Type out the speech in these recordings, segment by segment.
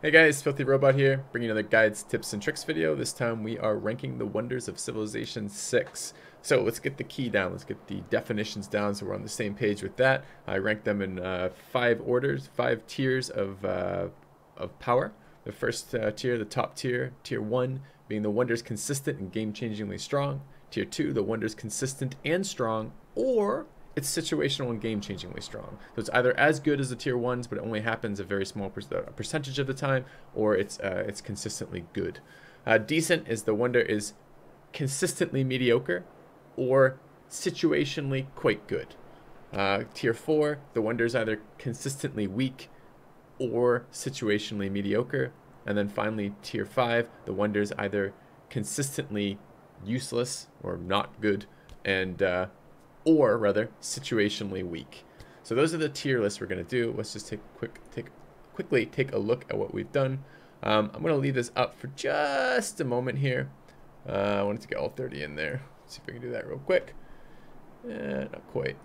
Hey guys, Filthy Robot here, bringing another guides, tips, and tricks video. This time we are ranking the wonders of Civilization 6. So let's get the key down, let's get the definitions down so we're on the same page with that. I ranked them in uh, five orders, five tiers of, uh, of power. The first uh, tier, the top tier, tier 1, being the wonders consistent and game-changingly strong. Tier 2, the wonders consistent and strong, or it's situational and game-changingly strong. So it's either as good as the tier ones, but it only happens a very small per uh, percentage of the time, or it's uh, it's consistently good. Uh, decent is the wonder is consistently mediocre, or situationally quite good. Uh, tier four, the wonder is either consistently weak, or situationally mediocre, and then finally tier five, the wonder is either consistently useless or not good, and uh, or rather situationally weak. So those are the tier lists we're going to do. Let's just take quick take quickly take a look at what we've done. Um, I'm going to leave this up for just a moment here. Uh, I wanted to get all 30 in there. Let's see if we can do that real quick. Eh, not quite.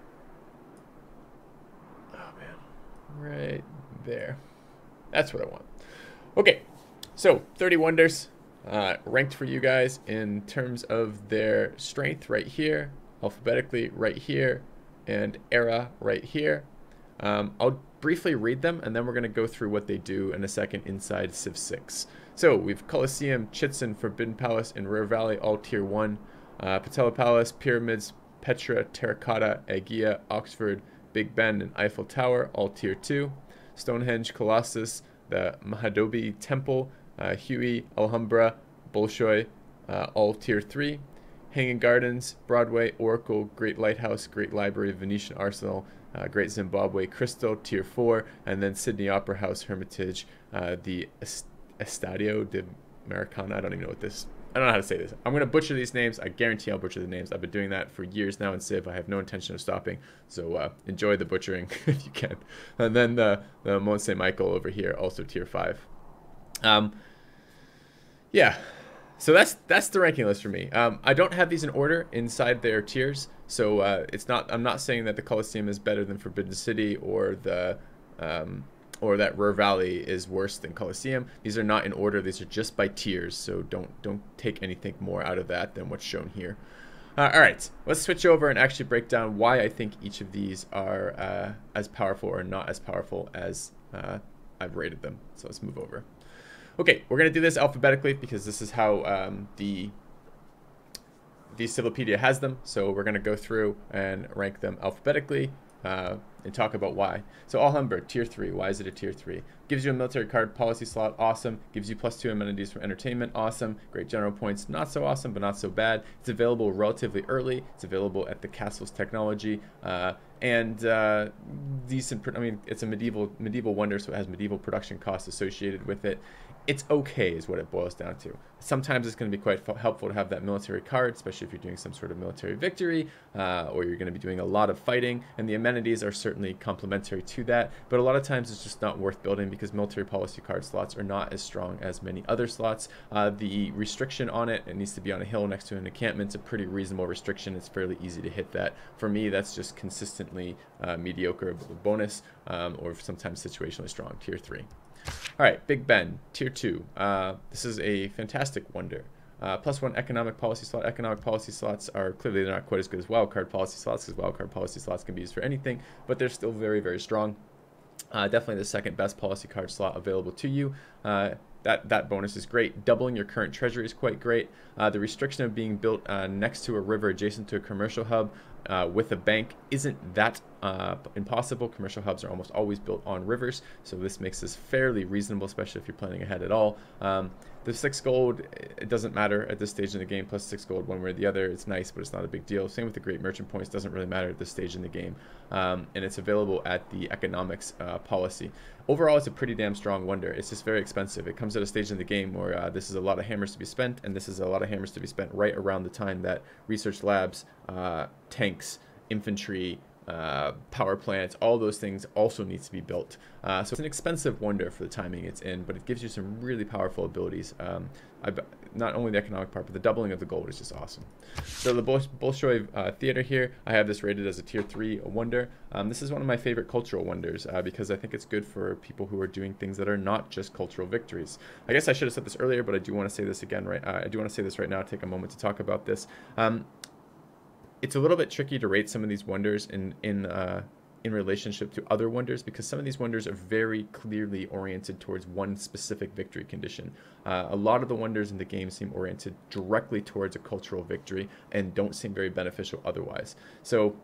Oh man, right there. That's what I want. Okay, so 30 wonders uh, ranked for you guys in terms of their strength right here alphabetically right here and era right here. Um, I'll briefly read them and then we're going to go through what they do in a second inside Civ 6. So we've Colosseum, Chichen, Forbidden Palace, and Ruhr Valley, all tier 1. Uh, Potala Palace, Pyramids, Petra, Terracotta, Hagia, Oxford, Big Ben, and Eiffel Tower, all tier 2. Stonehenge, Colossus, the Mahabodhi Temple, uh, Huey, Alhambra, Bolshoi, uh, all tier 3. Hanging Gardens, Broadway, Oracle, Great Lighthouse, Great Library, Venetian Arsenal, uh, Great Zimbabwe, Crystal, Tier 4, and then Sydney Opera House, Hermitage, uh, the Estadio de Maracana. I don't even know what this. I don't know how to say this. I'm going to butcher these names. I guarantee I'll butcher the names. I've been doing that for years now in Civ. I have no intention of stopping. So uh, enjoy the butchering if you can. And then the, the Mont Saint Michael over here, also Tier 5. Um, yeah, so that's that's the ranking list for me. Um, I don't have these in order inside their tiers, so uh, it's not. I'm not saying that the Colosseum is better than Forbidden City or the um, or that Ruhr Valley is worse than Colosseum. These are not in order. These are just by tiers. So don't don't take anything more out of that than what's shown here. Uh, all right, let's switch over and actually break down why I think each of these are uh, as powerful or not as powerful as uh, I've rated them. So let's move over. Okay, we're going to do this alphabetically because this is how um, the the Civilopedia has them. So we're going to go through and rank them alphabetically uh, and talk about why. So Alhambra, tier 3. Why is it a tier 3? Gives you a military card policy slot. Awesome. Gives you plus 2 amenities from entertainment. Awesome. Great general points. Not so awesome, but not so bad. It's available relatively early. It's available at the castle's technology. Uh, and uh, decent. I mean, it's a medieval medieval wonder, so it has medieval production costs associated with it it's okay is what it boils down to. Sometimes it's going to be quite helpful to have that military card, especially if you're doing some sort of military victory uh, or you're going to be doing a lot of fighting. And the amenities are certainly complementary to that. But a lot of times it's just not worth building because military policy card slots are not as strong as many other slots. Uh, the restriction on it, it needs to be on a hill next to an encampment. It's a pretty reasonable restriction. It's fairly easy to hit that. For me, that's just consistently uh, mediocre bonus um, or sometimes situationally strong, tier 3. All right, Big Ben, tier two. Uh, this is a fantastic wonder. Uh, plus one economic policy slot. Economic policy slots are clearly they're not quite as good as wildcard policy slots because wildcard policy slots can be used for anything, but they're still very, very strong. Uh, definitely the second best policy card slot available to you. Uh, that, that bonus is great. Doubling your current treasury is quite great. Uh, the restriction of being built uh, next to a river adjacent to a commercial hub uh, with a bank isn't that uh, impossible. Commercial hubs are almost always built on rivers, so this makes this fairly reasonable, especially if you're planning ahead at all. Um, the six gold, it doesn't matter at this stage in the game, plus six gold one way or the other. It's nice, but it's not a big deal. Same with the great merchant points, doesn't really matter at this stage in the game. Um, and it's available at the economics uh, policy. Overall, it's a pretty damn strong wonder. It's just very expensive. It comes at a stage in the game where uh, this is a lot of hammers to be spent, and this is a lot of hammers to be spent right around the time that research labs, uh, tanks, infantry, uh, power plants, all those things also needs to be built. Uh, so it's an expensive wonder for the timing it's in, but it gives you some really powerful abilities. Um, not only the economic part, but the doubling of the gold is just awesome. So the Bol Bolshoi uh, Theater here, I have this rated as a tier 3 wonder. Um, this is one of my favorite cultural wonders uh, because I think it's good for people who are doing things that are not just cultural victories. I guess I should have said this earlier, but I do want to say this again, right? Uh, I do want to say this right now, take a moment to talk about this. Um, it's a little bit tricky to rate some of these wonders in in uh, in relationship to other wonders because some of these wonders are very clearly oriented towards one specific victory condition. Uh, a lot of the wonders in the game seem oriented directly towards a cultural victory and don't seem very beneficial otherwise. So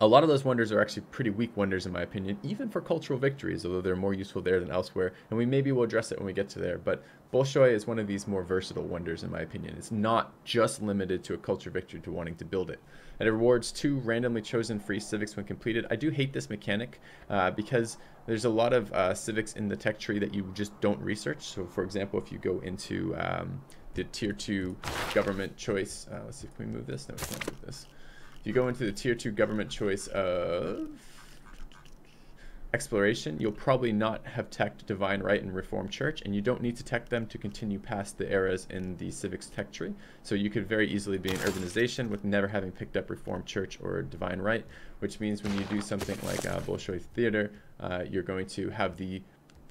a lot of those wonders are actually pretty weak wonders in my opinion, even for cultural victories, although they're more useful there than elsewhere. And we maybe will address it when we get to there. But Bolshoi is one of these more versatile wonders in my opinion. It's not just limited to a culture victory to wanting to build it. And it rewards two randomly chosen free civics when completed. I do hate this mechanic uh, because there's a lot of uh, civics in the tech tree that you just don't research. So for example, if you go into um, the tier two government choice, uh, let's see if we move this. No, we can't move this. If you go into the tier two government choice of exploration, you'll probably not have teched Divine Right and Reformed Church, and you don't need to tech them to continue past the eras in the civics tech tree. So you could very easily be in urbanization with never having picked up Reformed Church or Divine Right, which means when you do something like uh, Bolshoi Theater, uh, you're going to have the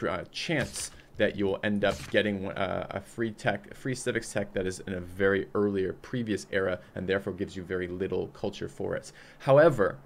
uh, chance that you'll end up getting uh, a free tech, free civics tech that is in a very earlier previous era and therefore gives you very little culture for it. However,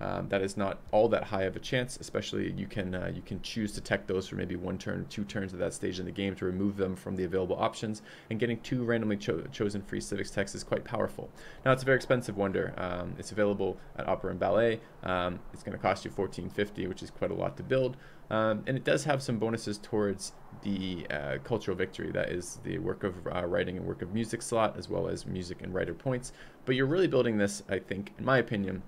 um, that is not all that high of a chance, especially you can uh, you can choose to tech those for maybe one turn, two turns at that stage in the game to remove them from the available options. And getting two randomly cho chosen free civics techs is quite powerful. Now it's a very expensive wonder. Um, it's available at Opera and Ballet. Um, it's going to cost you 14.50, which is quite a lot to build. Um, and it does have some bonuses towards the uh, cultural victory. That is the work of uh, writing and work of music slot as well as music and writer points. But you're really building this i think in my opinion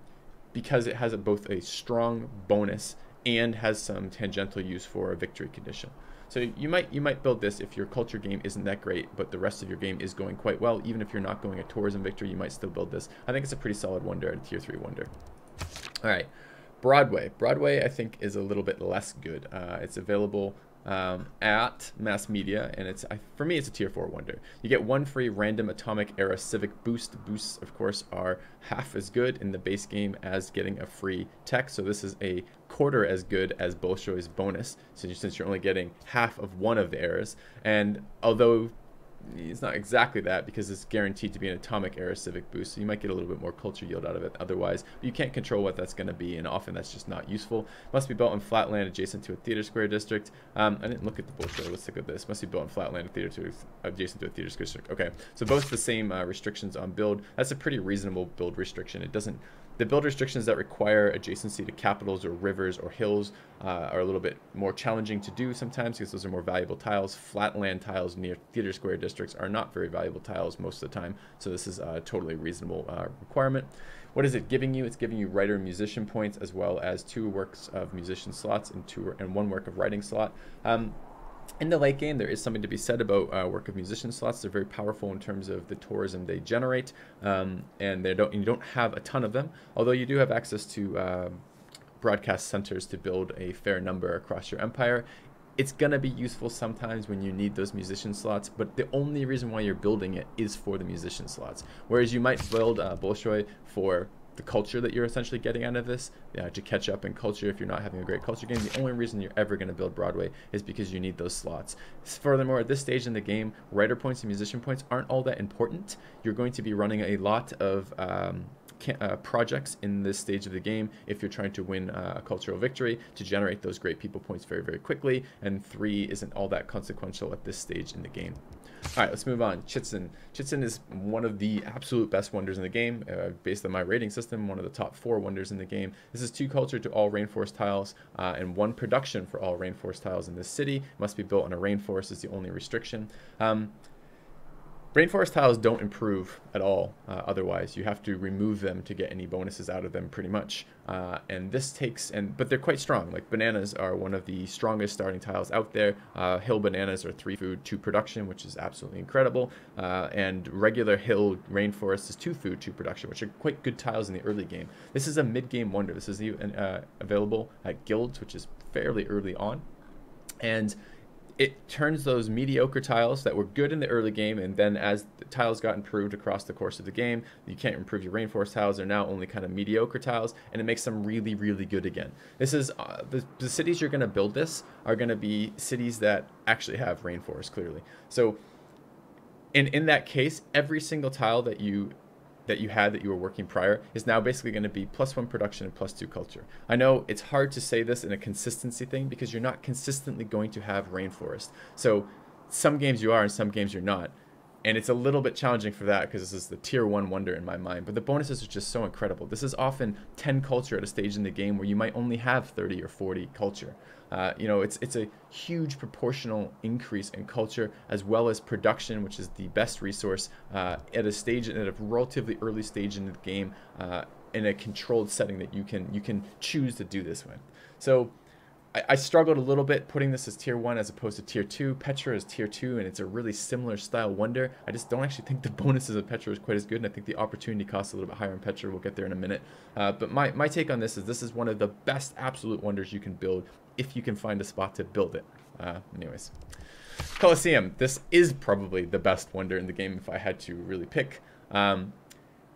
because it has a, both a strong bonus and has some tangential use for a victory condition. So you might you might build this if your culture game isn't that great but the rest of your game is going quite well. Even if you're not going a tourism victory you might still build this. I think it's a pretty solid wonder a tier 3 wonder all right Broadway. Broadway, I think, is a little bit less good. Uh, it's available um, at mass media, and it's I, for me, it's a tier four wonder. You get one free random atomic era civic boost. Boosts, of course, are half as good in the base game as getting a free tech. So this is a quarter as good as Bolshoi's bonus, since, since you're only getting half of one of the eras. And although it's not exactly that because it's guaranteed to be an atomic era civic boost so you might get a little bit more culture yield out of it otherwise. But you can't control what that's going to be and often that's just not useful. Must be built on flat land adjacent to a theater square district. Um, i didn't look at the bullshit let's look at this. Must be built on flat land theater to adjacent to a theater square district. Okay so both the same uh, restrictions on build. That's a pretty reasonable build restriction. It doesn't the build restrictions that require adjacency to capitals or rivers or hills uh, are a little bit more challenging to do sometimes because those are more valuable tiles. Flatland tiles near theater square districts are not very valuable tiles most of the time, so this is a totally reasonable uh, requirement. What is it giving you? It's giving you writer musician points as well as two works of musician slots and two and one work of writing slot. Um, in the late game, there is something to be said about uh, work of musician slots. They're very powerful in terms of the tourism they generate, um, and they don't you don't have a ton of them. Although you do have access to uh, broadcast centers to build a fair number across your empire. It's gonna be useful sometimes when you need those musician slots, but the only reason why you're building it is for the musician slots. Whereas you might build uh, Bolshoi for the culture that you're essentially getting out of this to catch up in culture if you're not having a great culture game. The only reason you're ever going to build Broadway is because you need those slots. Furthermore, at this stage in the game, writer points and musician points aren't all that important. You're going to be running a lot of um, uh, projects in this stage of the game if you're trying to win uh, a cultural victory to generate those great people points very, very quickly. And three isn't all that consequential at this stage in the game. All right, let's move on. Chichen. Chichen is one of the absolute best wonders in the game. Uh, based on my rating system, one of the top four wonders in the game. This is two culture to all rainforest tiles uh, and one production for all rainforest tiles in this city. Must be built on a rainforest is the only restriction. Um, Rainforest tiles don't improve at all uh, otherwise. You have to remove them to get any bonuses out of them pretty much. Uh, and this takes, and but they're quite strong. Like bananas are one of the strongest starting tiles out there. Uh, hill bananas are three food, two production, which is absolutely incredible. Uh, and regular hill rainforest is two food, two production, which are quite good tiles in the early game. This is a mid-game wonder. This is uh, available at guilds, which is fairly early on. And it turns those mediocre tiles that were good in the early game, and then as the tiles got improved across the course of the game, you can't improve your rainforest tiles. They're now only kind of mediocre tiles, and it makes them really, really good again. This is uh, the, the cities you're going to build. This are going to be cities that actually have rainforest clearly. So, in in that case, every single tile that you that you had that you were working prior is now basically going to be plus one production and plus two culture. I know it's hard to say this in a consistency thing because you're not consistently going to have rainforest. So some games you are and some games you're not. And it's a little bit challenging for that because this is the tier one wonder in my mind. But the bonuses are just so incredible. This is often 10 culture at a stage in the game where you might only have 30 or 40 culture. Uh, you know, it's it's a huge proportional increase in culture as well as production, which is the best resource uh, at a stage at a relatively early stage in the game uh, in a controlled setting that you can you can choose to do this with. So. I, struggled a little bit putting this as tier one as opposed to tier two. Petra is tier two, and it's a really similar style wonder. I just don't actually think the bonuses of Petra is quite as good, and I think the opportunity cost a little bit higher in Petra. We'll get there in a minute. Uh, but my, my take on this is this is one of the best absolute wonders you can build if you can find a spot to build it. Uh, anyways, Colosseum. This is probably the best wonder in the game if I had to really pick. Um,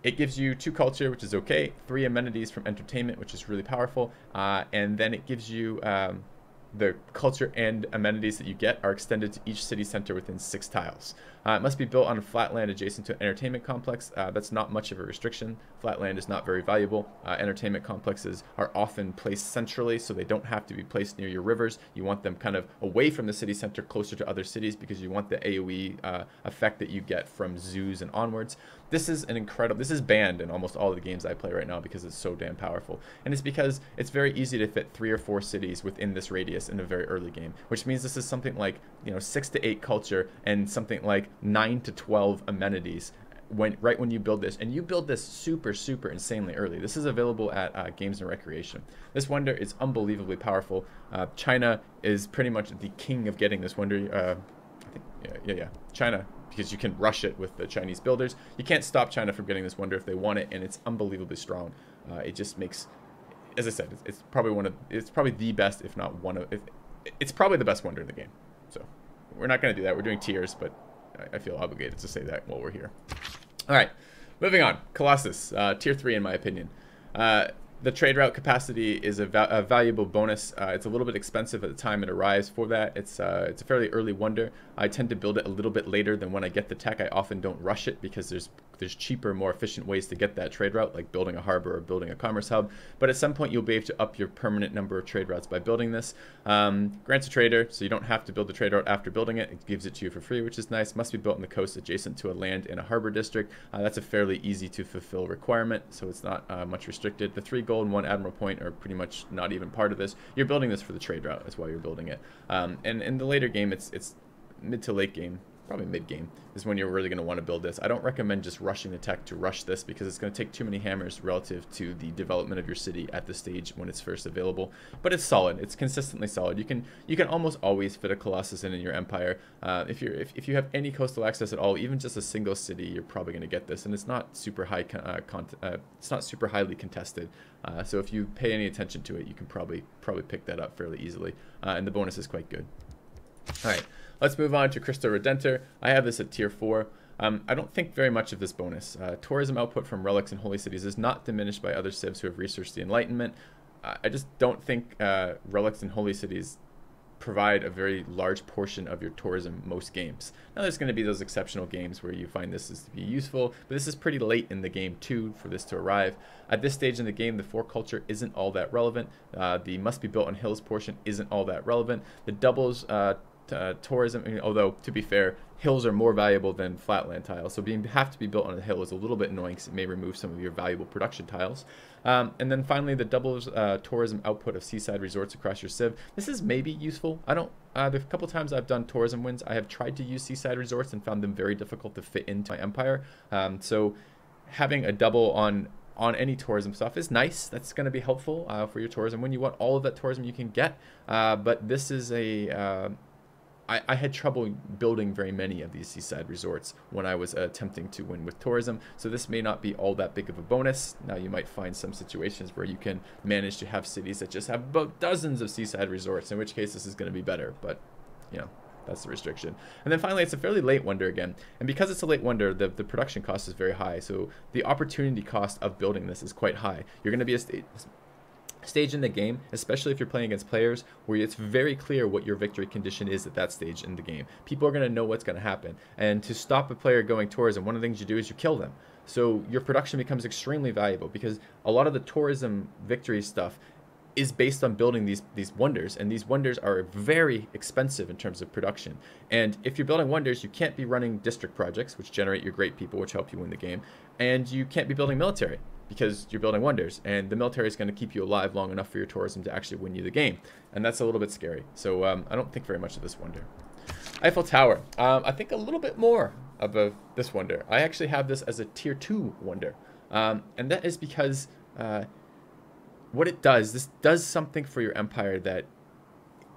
it gives you two culture, which is okay, three amenities from entertainment, which is really powerful, uh, and then it gives you um, the culture and amenities that you get are extended to each city center within six tiles. Uh, it must be built on flat land adjacent to an entertainment complex. Uh, that's not much of a restriction. Flat land is not very valuable. Uh, entertainment complexes are often placed centrally, so they don't have to be placed near your rivers. You want them kind of away from the city center, closer to other cities, because you want the AoE uh, effect that you get from zoos and onwards. This is an incredible, this is banned in almost all of the games I play right now because it's so damn powerful. And it's because it's very easy to fit three or four cities within this radius in a very early game, which means this is something like, you know, six to eight culture and something like nine to 12 amenities when right when you build this. And you build this super super insanely early. This is available at uh, games and recreation. This wonder is unbelievably powerful. Uh, china is pretty much the king of getting this wonder uh, i think yeah yeah yeah. China because you can rush it with the chinese builders you can't stop china from getting this wonder if they want it and it's unbelievably strong uh, it just makes as i said it's, it's, probably one of it's probably the best if not one of if, it's probably the best wonder in the game so we're not going to do that we're doing tiers but I feel obligated to say that while we're here. All right, moving on. Colossus, uh, tier three in my opinion. Uh, the trade route capacity is a, va a valuable bonus. Uh, it's a little bit expensive at the time it arrives for that. It's uh, it's a fairly early wonder. I tend to build it a little bit later than when I get the tech. I often don't rush it because there's there's cheaper, more efficient ways to get that trade route, like building a harbor or building a commerce hub. But at some point, you'll be able to up your permanent number of trade routes by building this. Um, grants a trader, so you don't have to build the trade route after building it. It gives it to you for free, which is nice. Must be built on the coast adjacent to a land in a harbor district. Uh, that's a fairly easy to fulfill requirement, so it's not uh, much restricted. The three gold and one admiral point are pretty much not even part of this. You're building this for the trade route. That's why you're building it. Um, and in the later game, it's it's mid to late game probably mid game is when you're really going to want to build this. I don't recommend just rushing the tech to rush this because it's going to take too many hammers relative to the development of your city at the stage when it's first available. But it's solid. It's consistently solid. You can you can almost always fit a Colossus in in your empire. Uh, if you're if, if you have any coastal access at all, even just a single city, you're probably going to get this. And it's not super high uh, uh, it's not super highly contested. Uh, so if you pay any attention to it, you can probably probably pick that up fairly easily. Uh, and the bonus is quite good. All right. Let's move on to Cristo Redentor. I have this at tier 4. Um, I don't think very much of this bonus. Uh, tourism output from relics and holy cities is not diminished by other civs who have researched the Enlightenment. I just don't think uh, relics and holy cities provide a very large portion of your tourism most games. Now there's going to be those exceptional games where you find this is to be useful, but this is pretty late in the game too for this to arrive. At this stage in the game, the four culture isn't all that relevant. Uh, the must be built on hills portion isn't all that relevant. The doubles uh, uh, tourism. Although to be fair, hills are more valuable than flatland tiles, so being have to be built on a hill is a little bit annoying because it may remove some of your valuable production tiles. Um, and then finally, the doubles uh, tourism output of seaside resorts across your civ. This is maybe useful. I don't. Uh, the couple times I've done tourism wins, I have tried to use seaside resorts and found them very difficult to fit into my empire. Um, so having a double on on any tourism stuff is nice. That's going to be helpful uh, for your tourism when you want all of that tourism you can get. Uh, but this is a uh, I, I had trouble building very many of these seaside resorts when I was attempting to win with tourism. So this may not be all that big of a bonus. Now you might find some situations where you can manage to have cities that just have about dozens of seaside resorts, in which case this is going to be better. But, you know, that's the restriction. And then finally, it's a fairly late wonder again. And because it's a late wonder, the, the production cost is very high. So the opportunity cost of building this is quite high. You're going to be a state stage in the game, especially if you're playing against players where it's very clear what your victory condition is at that stage in the game. People are going to know what's going to happen. And to stop a player going tourism, one of the things you do is you kill them. So your production becomes extremely valuable because a lot of the tourism victory stuff is based on building these these wonders and these wonders are very expensive in terms of production and if you're building wonders you can't be running district projects which generate your great people which help you win the game and you can't be building military because you're building wonders and the military is going to keep you alive long enough for your tourism to actually win you the game and that's a little bit scary. So um, i don't think very much of this wonder. Eiffel tower. Um, i think a little bit more of this wonder. I actually have this as a tier 2 wonder. Um, and that is because uh, what it does this does something for your empire that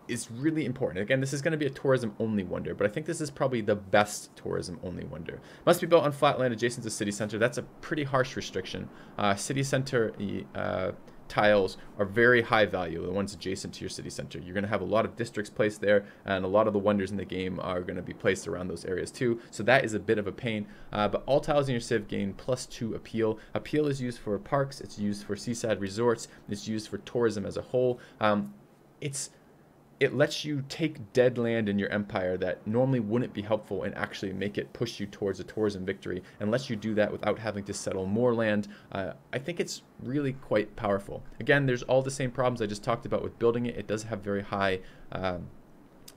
is really important. Again, this is going to be a tourism only wonder, but I think this is probably the best tourism only wonder. Must be built on flat land adjacent to city center. That's a pretty harsh restriction. Uh, city center uh, tiles are very high value, the ones adjacent to your city center. You're going to have a lot of districts placed there, and a lot of the wonders in the game are going to be placed around those areas too. So that is a bit of a pain. Uh, but all tiles in your civ gain plus two appeal. Appeal is used for parks, it's used for seaside resorts, it's used for tourism as a whole. Um, it's it lets you take dead land in your empire that normally wouldn't be helpful and actually make it push you towards a tourism victory and lets you do that without having to settle more land. Uh, I think it's really quite powerful. Again, there's all the same problems I just talked about with building it. It does have very high um,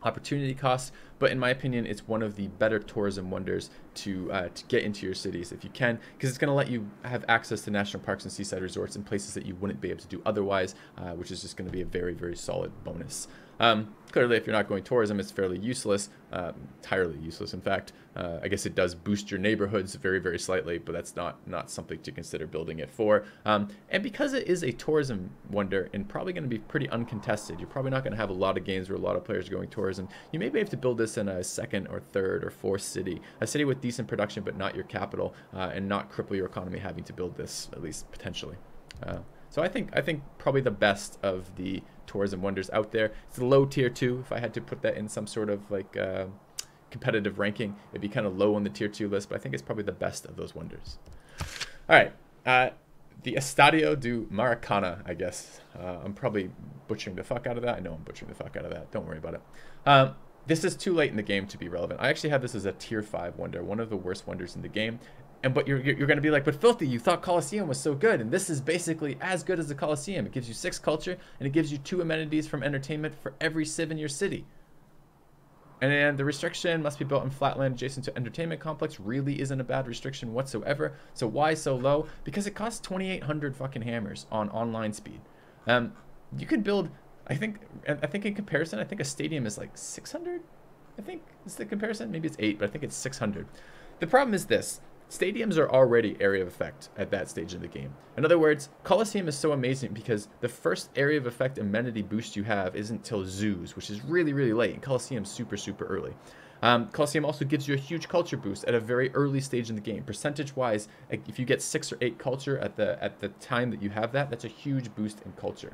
opportunity costs, but in my opinion, it's one of the better tourism wonders to uh, to get into your cities if you can, because it's going to let you have access to national parks and seaside resorts in places that you wouldn't be able to do otherwise, uh, which is just going to be a very very solid bonus. Um, clearly, if you're not going tourism, it's fairly useless, um, entirely useless. In fact, uh, I guess it does boost your neighborhoods very, very slightly, but that's not not something to consider building it for. Um, and because it is a tourism wonder and probably going to be pretty uncontested, you're probably not going to have a lot of games where a lot of players are going tourism. You may be able to build this in a second or third or fourth city, a city with decent production but not your capital, uh, and not cripple your economy having to build this at least potentially. Uh, so I think I think probably the best of the tourism wonders out there. It's low tier two. If I had to put that in some sort of like uh, competitive ranking, it'd be kind of low on the tier two list. But I think it's probably the best of those wonders. All right, uh, the Estadio do Maracana. I guess uh, I'm probably butchering the fuck out of that. I know I'm butchering the fuck out of that. Don't worry about it. Um, this is too late in the game to be relevant. I actually have this as a tier 5 wonder, one of the worst wonders in the game. And but you're, you're going to be like, but Filthy, you thought Colosseum was so good. And this is basically as good as the Colosseum. It gives you six culture, and it gives you two amenities from entertainment for every civ in your city. And the restriction must be built in flatland adjacent to entertainment complex really isn't a bad restriction whatsoever. So why so low? Because it costs 2,800 fucking hammers on online speed. Um, you could build, I think, I think in comparison, I think a stadium is like 600. I think is the comparison. Maybe it's eight, but I think it's 600. The problem is this: Stadiums are already area of effect at that stage of the game. In other words, Colosseum is so amazing because the first area of effect amenity boost you have isn't till zoos, which is really, really late, and Colosseum's super, super early. Um, Colosseum also gives you a huge culture boost at a very early stage in the game. Percentage-wise, if you get six or eight culture at the at the time that you have that, that's a huge boost in culture.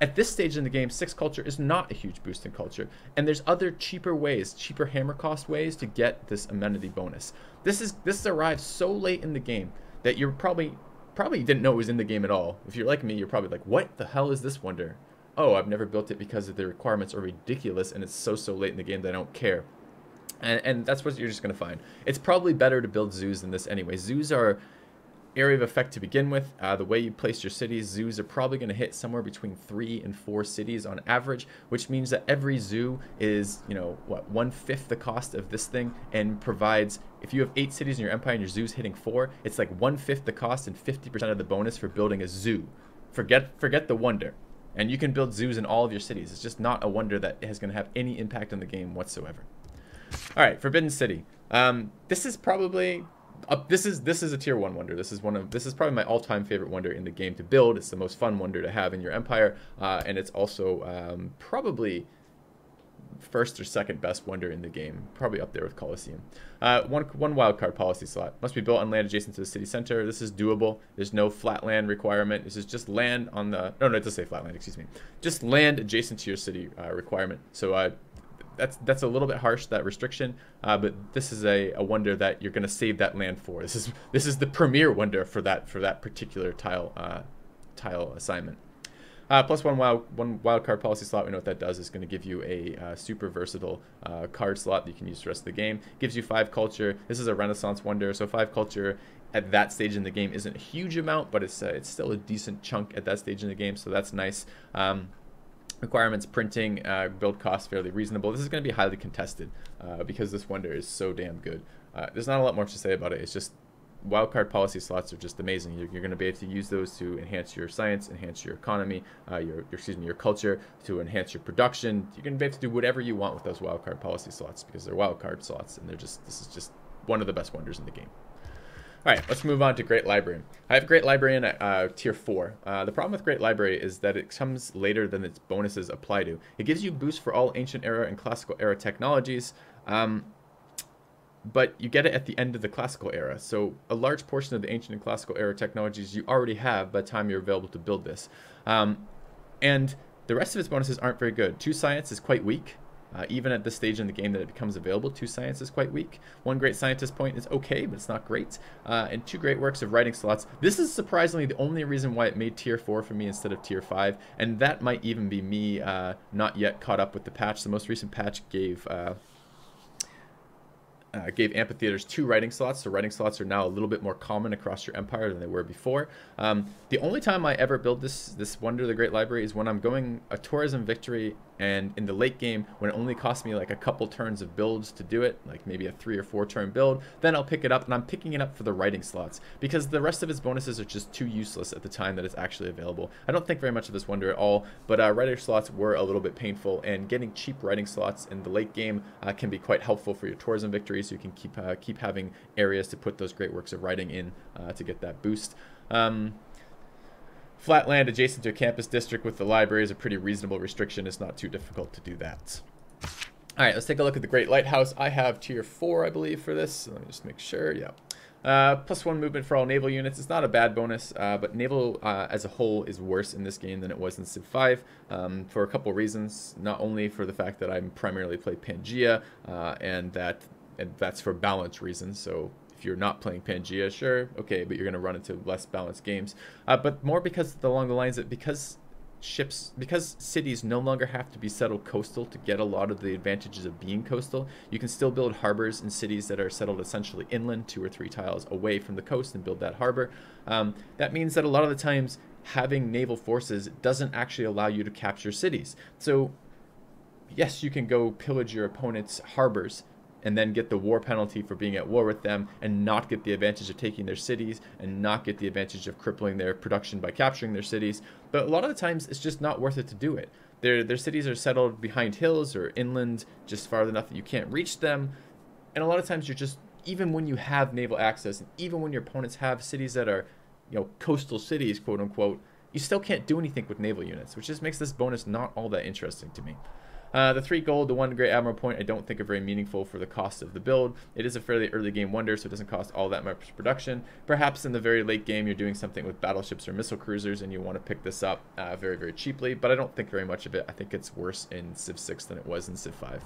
At this stage in the game, six culture is not a huge boost in culture, and there's other cheaper ways, cheaper hammer cost ways to get this amenity bonus. This is this arrives so late in the game that you're probably probably didn't know it was in the game at all. If you're like me, you're probably like, "What the hell is this wonder?" Oh, I've never built it because the requirements are ridiculous and it's so so late in the game that I don't care. And, and that's what you're just gonna find. It's probably better to build zoos than this anyway. Zoos are area of effect to begin with. Uh, the way you place your cities, zoos are probably going to hit somewhere between three and four cities on average, which means that every zoo is, you know, what, one fifth the cost of this thing and provides, if you have eight cities in your empire and your zoo's hitting four, it's like one fifth the cost and 50% of the bonus for building a zoo. Forget, forget the wonder. And you can build zoos in all of your cities. It's just not a wonder that is going to have any impact on the game whatsoever. All right, Forbidden City. Um, this is probably this is this is a tier one wonder. This is one of this is probably my all-time favorite wonder in the game to build. It's the most fun wonder to have in your empire, uh, and it's also um, probably first or second best wonder in the game, probably up there with Colosseum. Uh, one one wildcard policy slot must be built on land adjacent to the city center. This is doable. There's no flat land requirement. This is just land on the no no it does say flat land. Excuse me. Just land adjacent to your city uh, requirement. So uh, that's that's a little bit harsh that restriction, uh, but this is a, a wonder that you're going to save that land for. This is this is the premier wonder for that for that particular tile uh, tile assignment. Uh, plus one wild one wild card policy slot. We know what that does. is going to give you a uh, super versatile uh, card slot that you can use the rest of the game. Gives you five culture. This is a Renaissance wonder, so five culture at that stage in the game isn't a huge amount, but it's uh, it's still a decent chunk at that stage in the game, so that's nice. Um, requirements, printing, uh, build costs fairly reasonable. This is going to be highly contested uh, because this wonder is so damn good. Uh, there's not a lot more to say about it. It's just wildcard policy slots are just amazing. You're, you're, going to be able to use those to enhance your science, enhance your economy, uh, your, your, excuse me, your culture, to enhance your production. You're going to be able to do whatever you want with those wildcard policy slots because they're wildcard slots, and they're just this is just one of the best wonders in the game. All right, let's move on to Great Library. I have Great Library in uh, tier 4. Uh, the problem with Great Library is that it comes later than its bonuses apply to. It gives you boost for all ancient era and classical era technologies, um, but you get it at the end of the classical era. So a large portion of the ancient and classical era technologies you already have by the time you're available to build this. Um, and the rest of its bonuses aren't very good. Two Science is quite weak. Uh, even at this stage in the game that it becomes available, two science is quite weak. One great scientist point is okay, but it's not great. Uh, and two great works of writing slots. This is surprisingly the only reason why it made tier 4 for me instead of tier 5. And that might even be me uh, not yet caught up with the patch. The most recent patch gave uh, gave amphitheaters two writing slots, so writing slots are now a little bit more common across your empire than they were before. Um, the only time I ever build this this Wonder the Great Library is when I'm going a tourism victory and in the late game when it only costs me like a couple turns of builds to do it, like maybe a three or four turn build, then I'll pick it up and I'm picking it up for the writing slots because the rest of its bonuses are just too useless at the time that it's actually available. I don't think very much of this Wonder at all, but uh, writer slots were a little bit painful and getting cheap writing slots in the late game uh, can be quite helpful for your tourism victories so you can keep uh, keep having areas to put those great works of writing in uh, to get that boost. Um, flat land adjacent to a campus district with the library is a pretty reasonable restriction. It's not too difficult to do that. All right, let's take a look at the Great Lighthouse. I have tier 4, I believe, for this. Let me just make sure. Yeah. Uh, plus one movement for all naval units. It's not a bad bonus, uh, but naval uh, as a whole is worse in this game than it was in Civ 5 um, for a couple reasons. Not only for the fact that I primarily play Pangea uh, and that and that's for balance reasons. So if you're not playing Pangea, sure, okay, but you're going to run into less balanced games. Uh, but more because along the lines that because ships because cities no longer have to be settled coastal to get a lot of the advantages of being coastal you can still build harbors in cities that are settled essentially inland two or three tiles away from the coast and build that harbor um, that means that a lot of the times having naval forces doesn't actually allow you to capture cities so yes you can go pillage your opponent's harbors and then get the war penalty for being at war with them and not get the advantage of taking their cities and not get the advantage of crippling their production by capturing their cities. But a lot of the times it's just not worth it to do it. Their, their cities are settled behind hills or inland just far enough that you can't reach them. And a lot of times you're just, even when you have naval access and even when your opponents have cities that are, you know, coastal cities, quote unquote, you still can't do anything with naval units, which just makes this bonus not all that interesting to me. Uh, the three gold, the one great admiral point, I don't think are very meaningful for the cost of the build. It is a fairly early game wonder, so it doesn't cost all that much production. Perhaps in the very late game, you're doing something with battleships or missile cruisers, and you want to pick this up uh, very, very cheaply. But I don't think very much of it. I think it's worse in Civ 6 than it was in Civ 5.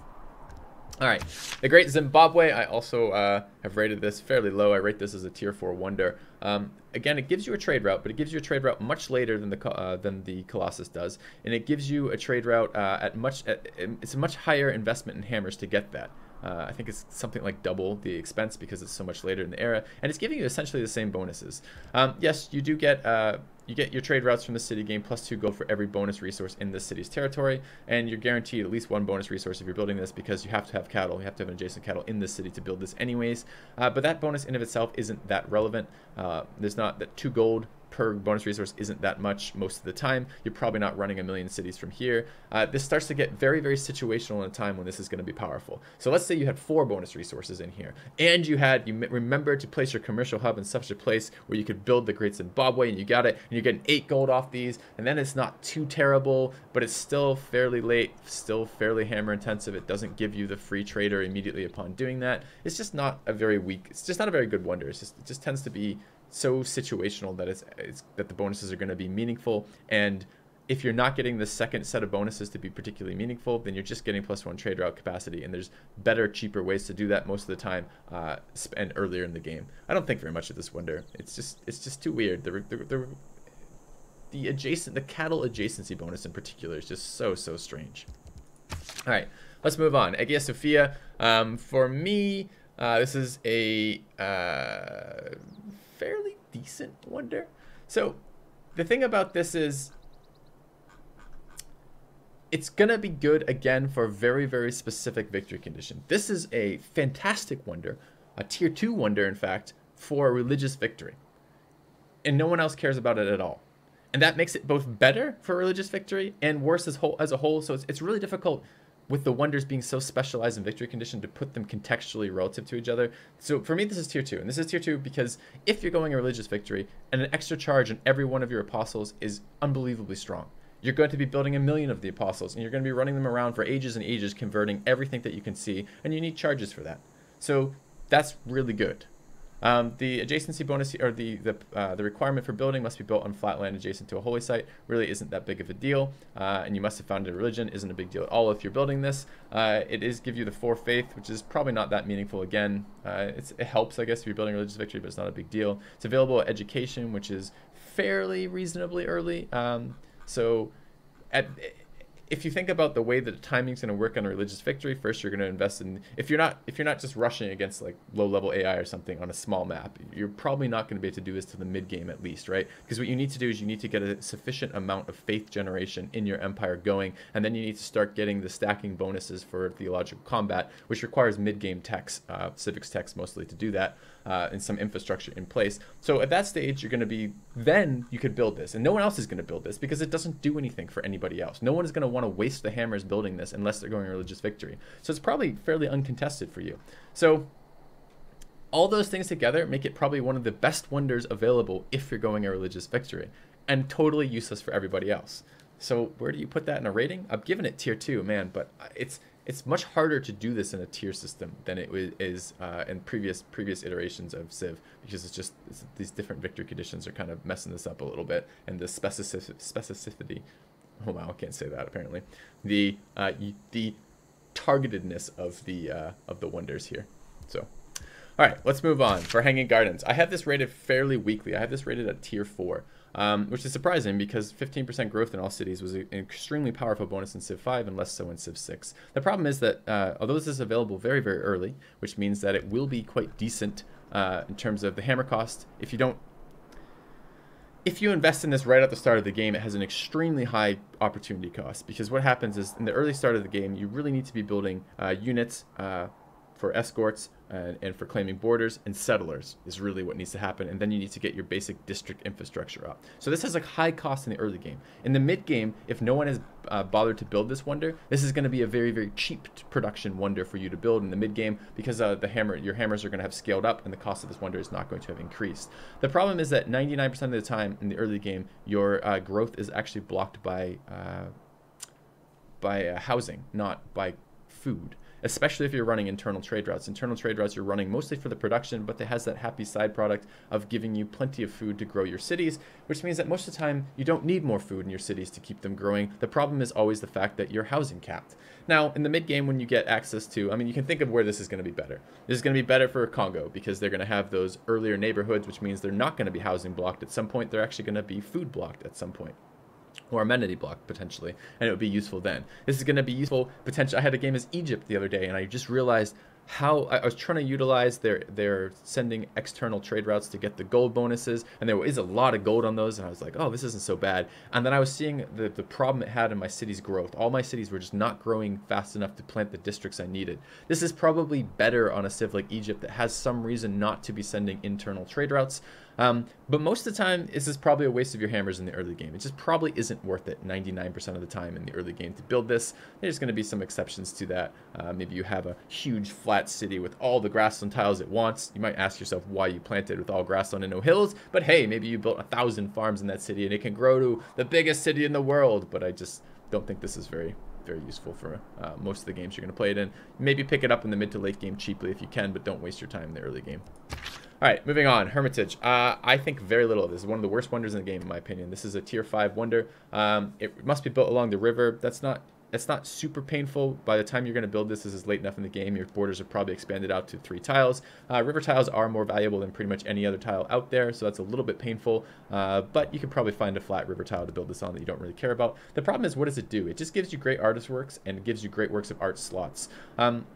All right, the Great Zimbabwe, I also uh, have rated this fairly low. I rate this as a tier 4 wonder. Um, again, it gives you a trade route, but it gives you a trade route much later than the uh, than the Colossus does, and it gives you a trade route uh, at much. At, it's a much higher investment in hammers to get that. Uh, I think it's something like double the expense because it's so much later in the era, and it's giving you essentially the same bonuses. Um, yes, you do get uh, you get your trade routes from the city game plus two gold for every bonus resource in the city's territory, and you're guaranteed at least one bonus resource if you're building this because you have to have cattle, you have to have an adjacent cattle in the city to build this anyways. Uh, but that bonus in of itself isn't that relevant. Uh, there's not that two gold per bonus resource isn't that much most of the time. You're probably not running a million cities from here. Uh, this starts to get very, very situational in a time when this is going to be powerful. So let's say you had four bonus resources in here, and you had you remember to place your commercial hub in such a place where you could build the Great Zimbabwe, and you got it, and you're getting eight gold off these, and then it's not too terrible, but it's still fairly late, still fairly hammer intensive. It doesn't give you the free trader immediately upon doing that. It's just not a very weak. It's just not a very good wonder. Just it just tends to be so situational that it's, it's that the bonuses are going to be meaningful and if you're not getting the second set of bonuses to be particularly meaningful, then you're just getting plus one trade route capacity. And there's better, cheaper ways to do that most of the time uh, earlier in the game. I don't think very much of this wonder. It's just it's just too weird. The, the, the, the adjacent, the cattle adjacency bonus in particular is just so, so strange. All right, let's move on. Hagia Sophia. Um, for me, uh, this is a uh, fairly decent wonder. So the thing about this is it's going to be good again for very, very specific victory condition. This is a fantastic wonder, a tier 2 wonder, in fact, for a religious victory. And no one else cares about it at all. And that makes it both better for religious victory and worse as, whole, as a whole. So it's, it's really difficult with the wonders being so specialized in victory condition to put them contextually relative to each other. So for me, this is tier two. And this is tier two because if you're going a religious victory and an extra charge on every one of your apostles is unbelievably strong. You're going to be building a million of the apostles and you're going to be running them around for ages and ages, converting everything that you can see, and you need charges for that. So that's really good. Um, the adjacency bonus or the the, uh, the requirement for building must be built on flat land adjacent to a holy site really isn't that big of a deal, uh, and you must have founded a religion isn't a big deal at all if you're building this. Uh, it is give you the four faith, which is probably not that meaningful. Again, uh, it helps I guess if you're building religious victory, but it's not a big deal. It's available at education, which is fairly reasonably early. Um, so at if you think about the way that the timing's going to work on a religious victory, first you're going to invest in if you're not if you're not just rushing against like low level AI or something on a small map, you're probably not going to be able to do this to the mid game at least, right? Because what you need to do is you need to get a sufficient amount of faith generation in your empire going, and then you need to start getting the stacking bonuses for theological combat, which requires mid game techs, uh, civics techs mostly to do that uh, and some infrastructure in place. So at that stage, you're going to be, then you could build this. And no one else is going to build this because it doesn't do anything for anybody else. No one is going to want to waste the hammers building this unless they're going a religious victory. So it's probably fairly uncontested for you. So all those things together make it probably one of the best wonders available if you're going a religious victory and totally useless for everybody else. So where do you put that in a rating? I've given it tier two, man, but it's it's much harder to do this in a tier system than it is uh, in previous previous iterations of Civ because it's just it's, these different victory conditions are kind of messing this up a little bit and the specific, specificity oh wow I can't say that apparently. The uh, the targetedness of the uh, of the wonders here. So all right let's move on for Hanging Gardens. I have this rated fairly weakly. I have this rated at tier 4 um, which is surprising because 15% growth in all cities was an extremely powerful bonus in Civ 5 and less so in Civ 6. The problem is that uh, although this is available very, very early, which means that it will be quite decent uh, in terms of the hammer cost, if you don't if you invest in this right at the start of the game, it has an extremely high opportunity cost because what happens is in the early start of the game, you really need to be building uh, units uh, for escorts and, and, for claiming borders and settlers is really what needs to happen. And then you need to get your basic district infrastructure up. So this has a high cost in the early game. In the mid game, if no one has uh, bothered to build this wonder, this is going to be a very, very cheap production wonder for you to build in the mid game because uh, the hammer, your hammers are going to have scaled up and the cost of this wonder is not going to have increased. The problem is that 99% of the time in the early game, your uh, growth is actually blocked by, uh, by uh, housing, not by food especially if you're running internal trade routes. Internal trade routes you're running mostly for the production, but it has that happy side product of giving you plenty of food to grow your cities, which means that most of the time you don't need more food in your cities to keep them growing. The problem is always the fact that you're housing capped. Now, in the mid game, when you get access to, I mean, you can think of where this is going to be better. This is going to be better for Congo because they're going to have those earlier neighborhoods, which means they're not going to be housing blocked at some point. They're actually going to be food blocked at some point or amenity block potentially, and it would be useful then. This is going to be useful potentially. I had a game as Egypt the other day, and I just realized how I was trying to utilize their their sending external trade routes to get the gold bonuses, and there is a lot of gold on those, and I was like, oh, this isn't so bad. And then I was seeing the the problem it had in my city's growth. All my cities were just not growing fast enough to plant the districts I needed. This is probably better on a civ like Egypt that has some reason not to be sending internal trade routes. Um, but most of the time, this is probably a waste of your hammers in the early game. It just probably isn't worth it 99% of the time in the early game to build this. There's going to be some exceptions to that. Uh, maybe you have a huge flat city with all the grassland tiles it wants. You might ask yourself why you planted with all grassland and no hills. But hey, maybe you built a thousand farms in that city and it can grow to the biggest city in the world. But I just don't think this is very very useful for uh, most of the games you're going to play it in. Maybe pick it up in the mid to late game cheaply if you can, but don't waste your time in the early game. All right, moving on. Hermitage. Uh, I think very little of this. is one of the worst wonders in the game, in my opinion. This is a tier five wonder. Um, it must be built along the river. That's not. It's not super painful. By the time you're going to build this, this is late enough in the game. Your borders are probably expanded out to three tiles. Uh, river tiles are more valuable than pretty much any other tile out there, so that's a little bit painful. Uh, but you can probably find a flat river tile to build this on that you don't really care about. The problem is, what does it do? It just gives you great artist works and gives you great works of art slots. Um,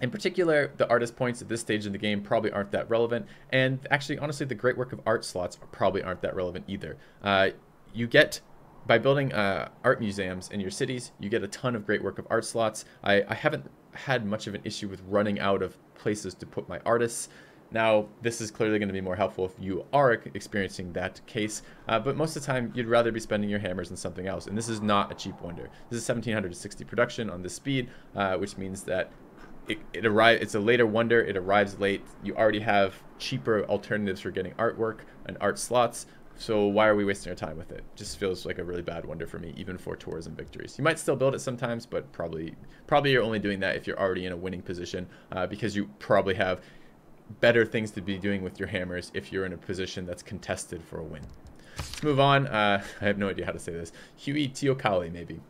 in particular, the artist points at this stage in the game probably aren't that relevant, and actually, honestly, the great work of art slots probably aren't that relevant either. Uh, you get by building uh, art museums in your cities, you get a ton of great work of art slots. I, I haven't had much of an issue with running out of places to put my artists. Now, this is clearly going to be more helpful if you are experiencing that case, uh, but most of the time you'd rather be spending your hammers on something else, and this is not a cheap wonder. This is 1760 production on this speed, uh, which means that it, it arrive, it's a later wonder. It arrives late. You already have cheaper alternatives for getting artwork and art slots. So why are we wasting our time with it? Just feels like a really bad wonder for me, even for tourism victories. You might still build it sometimes, but probably probably you're only doing that if you're already in a winning position, uh, because you probably have better things to be doing with your hammers if you're in a position that's contested for a win. Let's move on. Uh, I have no idea how to say this. Huey Teocalli, maybe.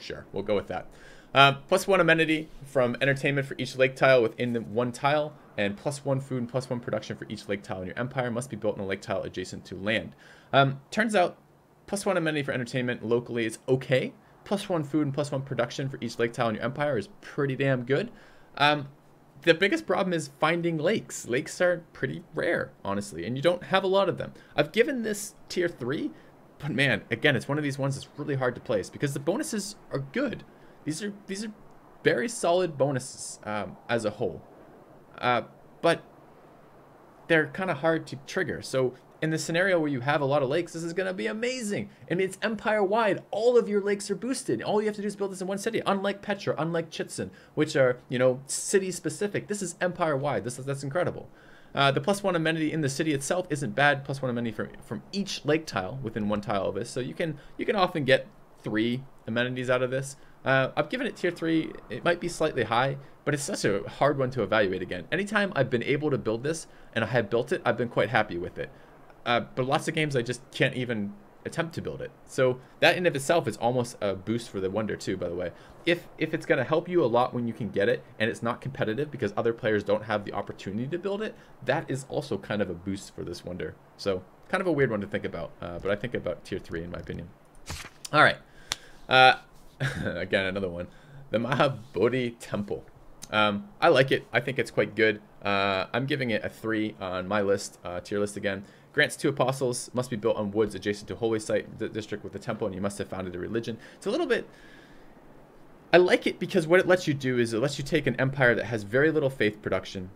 Sure, we'll go with that. Uh, plus one amenity from entertainment for each lake tile within the one tile, and plus one food and plus one production for each lake tile in your empire must be built in a lake tile adjacent to land. Um, turns out, plus one amenity for entertainment locally is okay. Plus one food and plus one production for each lake tile in your empire is pretty damn good. Um, the biggest problem is finding lakes. Lakes are pretty rare, honestly, and you don't have a lot of them. I've given this tier 3, but man, again, it's one of these ones that's really hard to place because the bonuses are good. These are these are very solid bonuses um, as a whole, uh, but they're kind of hard to trigger. So in the scenario where you have a lot of lakes, this is going to be amazing. I mean, it's empire wide. All of your lakes are boosted. All you have to do is build this in one city. Unlike Petra, unlike Chichen, which are you know city specific. This is empire wide. This is that's incredible. Uh, the plus one amenity in the city itself isn't bad. Plus one amenity from from each lake tile within one tile of this. So you can you can often get three amenities out of this. Uh, I've given it tier 3. It might be slightly high, but it's such a hard one to evaluate again. Anytime I've been able to build this and I have built it, I've been quite happy with it. Uh, but lots of games I just can't even attempt to build it. So that in of itself is almost a boost for the Wonder too, by the way. If, if it's going to help you a lot when you can get it and it's not competitive because other players don't have the opportunity to build it, that is also kind of a boost for this Wonder. So kind of a weird one to think about, uh, but I think about tier 3 in my opinion. All right. Uh, again, another one. The Mahabodhi Temple. Um, I like it. I think it's quite good. Uh, I'm giving it a 3 on my list, uh, tier list again. Grants two apostles, must be built on woods adjacent to holy site district with the temple, and you must have founded a religion. It's a little bit... I like it because what it lets you do is it lets you take an empire that has very little faith production,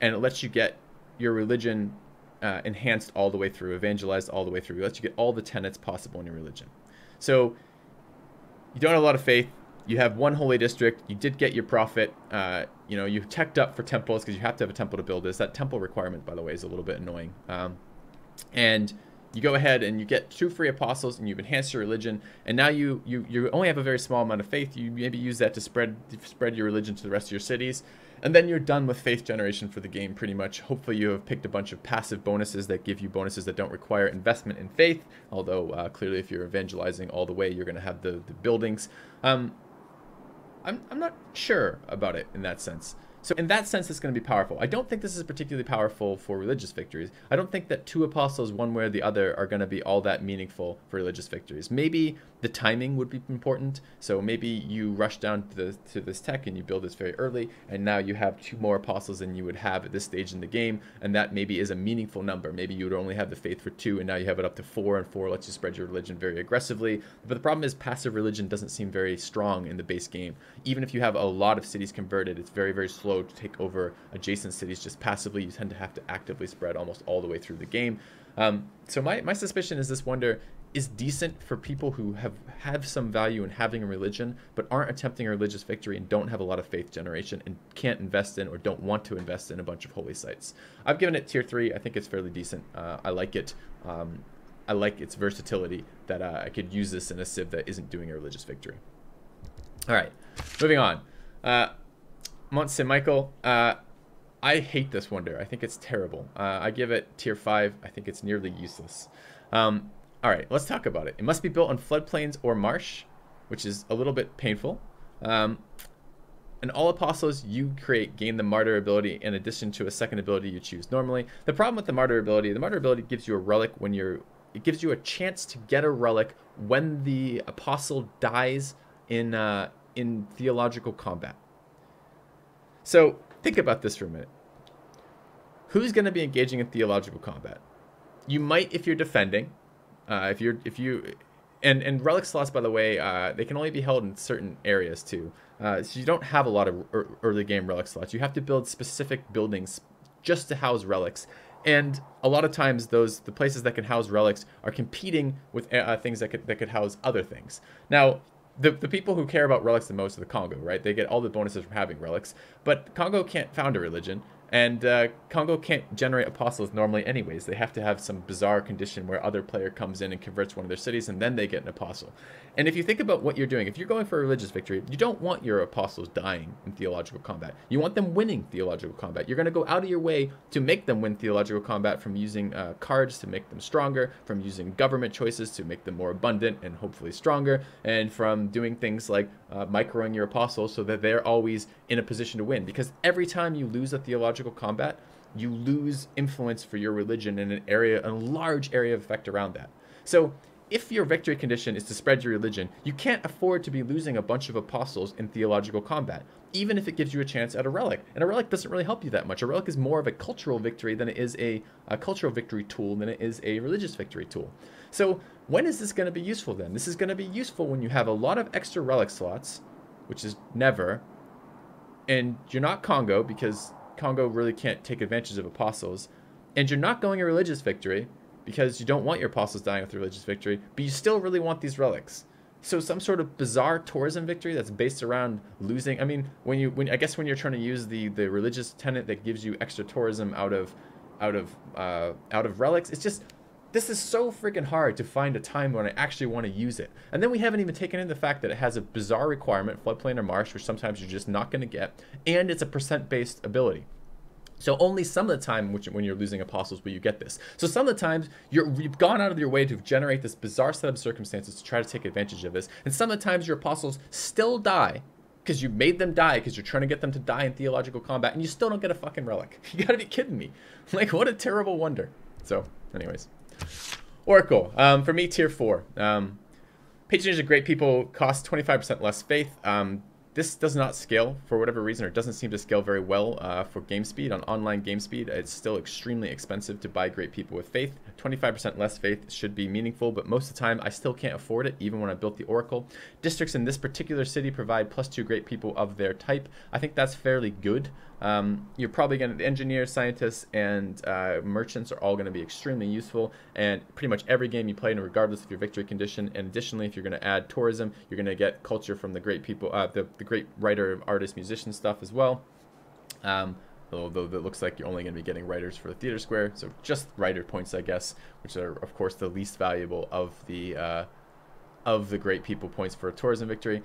and it lets you get your religion uh, enhanced all the way through, evangelized all the way through. It lets you get all the tenets possible in your religion. So you don't have a lot of faith. You have one holy district. You did get your prophet. Uh, you know, you teched up for temples because you have to have a temple to build this. That temple requirement, by the way, is a little bit annoying. Um, and you go ahead and you get two free apostles and you've enhanced your religion and now you you you only have a very small amount of faith you maybe use that to spread spread your religion to the rest of your cities and then you're done with faith generation for the game pretty much. Hopefully you have picked a bunch of passive bonuses that give you bonuses that don't require investment in faith. Although uh, clearly if you're evangelizing all the way, you're going to have the, the buildings. Um, I'm, I'm not sure about it in that sense. So in that sense, it's going to be powerful. I don't think this is particularly powerful for religious victories. I don't think that two apostles, one way or the other, are going to be all that meaningful for religious victories. Maybe the timing would be important. So maybe you rush down to, the, to this tech and you build this very early, and now you have two more apostles than you would have at this stage in the game, and that maybe is a meaningful number. Maybe you would only have the faith for two, and now you have it up to four, and four lets you spread your religion very aggressively. But the problem is passive religion doesn't seem very strong in the base game. Even if you have a lot of cities converted, it's very, very slow to take over adjacent cities just passively. You tend to have to actively spread almost all the way through the game. Um, so my, my suspicion is this wonder is decent for people who have have some value in having a religion but aren't attempting a religious victory and don't have a lot of faith generation and can't invest in or don't want to invest in a bunch of holy sites. I've given it tier three. I think it's fairly decent. Uh, I like it. Um, I like its versatility that uh, I could use this in a civ that isn't doing a religious victory. All right, moving on. Uh, Mont Saint Michael. Uh, I hate this wonder. I think it's terrible. Uh, I give it tier five. I think it's nearly useless. Um, all right, let's talk about it. It must be built on floodplains or marsh, which is a little bit painful. Um, and all apostles you create gain the martyr ability in addition to a second ability you choose normally. The problem with the martyr ability, the martyr ability gives you a relic when you're it gives you a chance to get a relic when the apostle dies in uh, in theological combat. So think about this for a minute. Who's going to be engaging in theological combat? You might if you're defending. Uh, if you're if you and and relic slots by the way uh, they can only be held in certain areas too. Uh, so you don't have a lot of early game relic slots. You have to build specific buildings just to house relics and a lot of times those the places that can house relics are competing with uh, things that could that could house other things now the, the people who care about relics the most are the Congo, right? They get all the bonuses from having relics, but Congo can't found a religion. And uh, Congo can't generate apostles normally, anyways. They have to have some bizarre condition where other player comes in and converts one of their cities, and then they get an apostle. And if you think about what you're doing, if you're going for a religious victory, you don't want your apostles dying in theological combat. You want them winning theological combat. You're going to go out of your way to make them win theological combat from using uh, cards to make them stronger, from using government choices to make them more abundant and hopefully stronger, and from doing things like uh, microing your apostles so that they're always in a position to win. Because every time you lose a theological combat, you lose influence for your religion in an area, a large area of effect around that. So if your victory condition is to spread your religion, you can't afford to be losing a bunch of apostles in theological combat, even if it gives you a chance at a relic. And a relic doesn't really help you that much. A relic is more of a cultural victory than it is a, a cultural victory tool than it is a religious victory tool. So when is this going to be useful then? This is going to be useful when you have a lot of extra relic slots, which is never, and you're not Congo because Congo really can't take advantage of apostles, and you're not going a religious victory because you don't want your apostles dying with a religious victory, but you still really want these relics. So some sort of bizarre tourism victory that's based around losing. I mean, when you when I guess when you're trying to use the the religious tenet that gives you extra tourism out of out of uh, out of relics, it's just this is so freaking hard to find a time when I actually want to use it. And then we haven't even taken in the fact that it has a bizarre requirement, floodplain or marsh, which sometimes you're just not going to get, and it's a percent based ability. So only some of the time which, when you're losing apostles will you get this. So some of the times you have gone out of your way to generate this bizarre set of circumstances to try to take advantage of this. And some of the times your apostles still die because you made them die because you're trying to get them to die in theological combat and you still don't get a fucking relic. You gotta be kidding me. Like what a terrible wonder. So anyways. Oracle. Um, for me, tier four. Um, patronage of great people costs 25% less faith. Um, this does not scale for whatever reason, or doesn't seem to scale very well uh, for game speed. On online game speed, it's still extremely expensive to buy great people with faith. 25% less faith should be meaningful, but most of the time I still can't afford it, even when I built the Oracle. Districts in this particular city provide plus two great people of their type. I think that's fairly good. Um, you're probably going to, engineers, scientists, and uh, merchants are all going to be extremely useful. And pretty much every game you play, in, regardless of your victory condition. And additionally, if you're going to add tourism, you're going to get culture from the great people, uh, the, the great writer, artist, musician stuff as well. Um, although it looks like you're only going to be getting writers for the theater square. So just writer points, I guess, which are, of course, the least valuable of the, uh, of the great people points for a tourism victory.